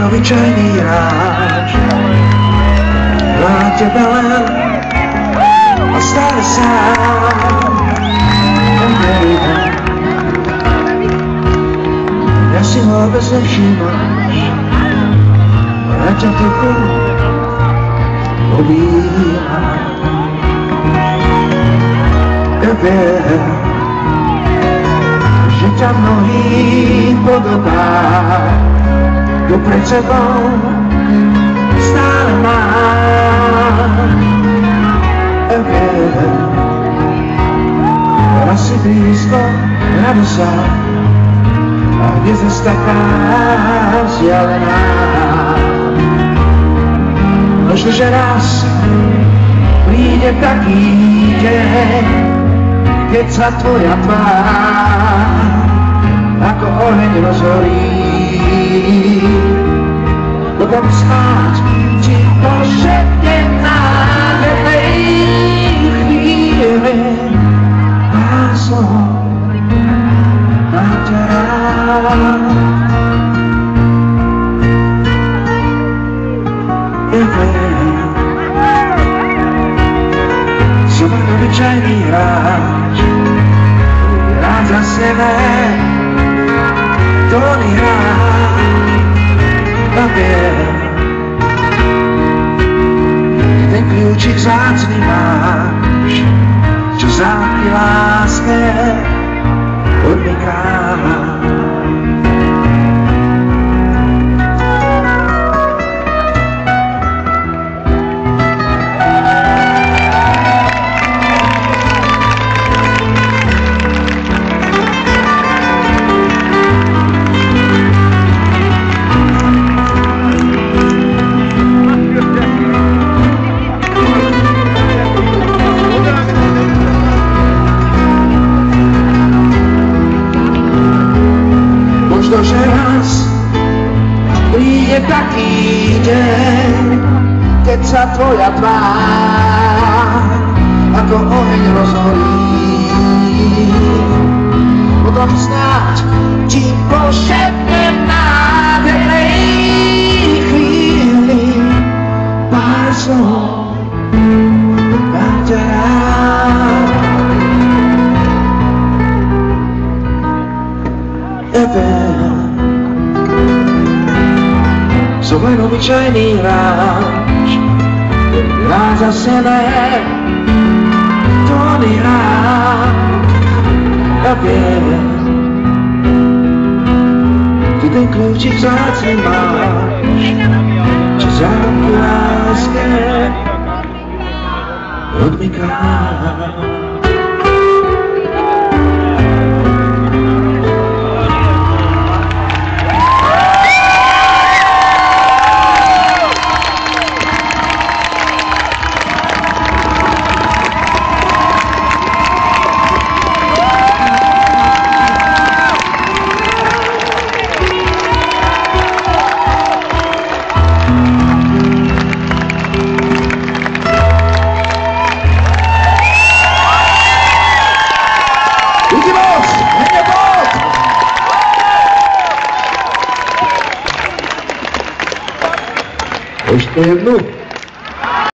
len obyčajný hráč. Na tebe len a stále sám. Ja si ho vôbec nevšímaš, ja ťa trochu objímam. Ja viem, že ťa mnohých podobá, kto pred sebou stále mám. Ja viem, raz si blízko, rado sa, a kde zas taká vzdialená. Možno, že raz príde taký deň, keď sa tvoja tvár ako oheň rozhorí. Rád. Ja viem, som len obyčajný hráč, ktorý rád za sebe to las que un že raz príde taký deň, keď sa tvoja tvár ako oheň rozhorí. Potom snáď ti pošepnem nádhernej chvíli pár slov Zoveno običajni ranč Raza se ne Tonira Da vjeve ci ključić zacimaš Če Non mi Odmikaš Ještě jednu.